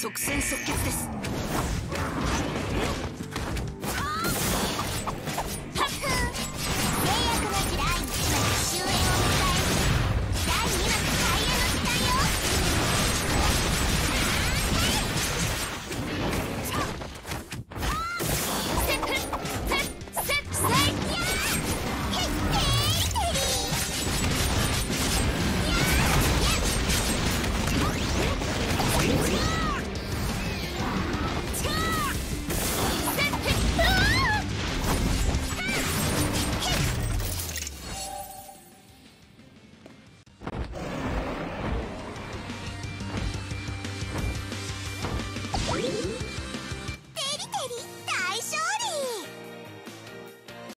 即戦即決です。Thank you.